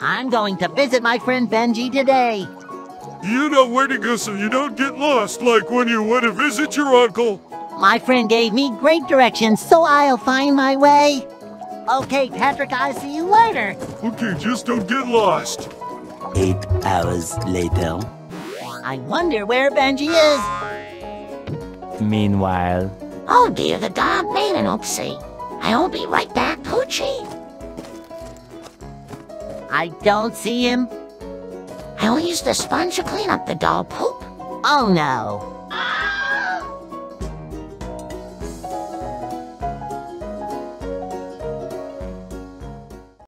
I'm going to visit my friend Benji today. You know where to go so you don't get lost, like when you went to visit your uncle. My friend gave me great directions, so I'll find my way. Okay, Patrick, I'll see you later. Okay, just don't get lost. Eight hours later. I wonder where Benji is. Meanwhile, Oh dear, the dog made an oopsie. I'll be right back, Poochie. I don't see him. I'll use the sponge to clean up the dog poop. Oh no.